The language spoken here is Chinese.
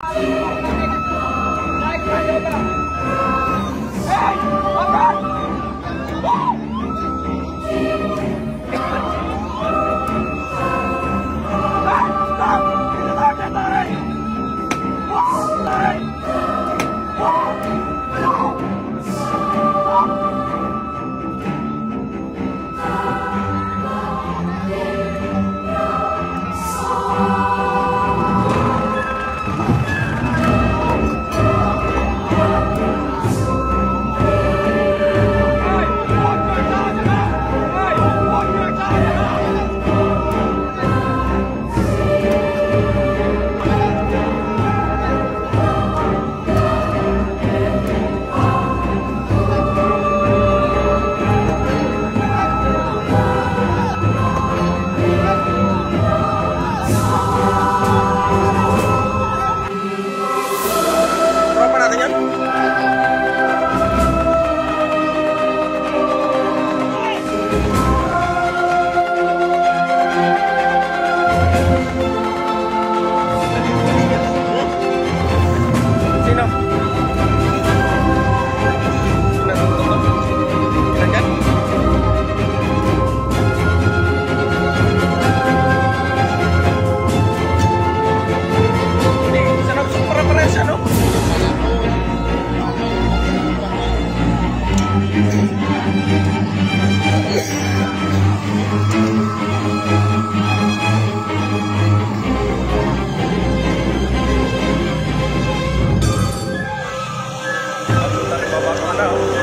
来，加油吧！哎！나라